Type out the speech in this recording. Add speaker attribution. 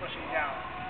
Speaker 1: pushing down.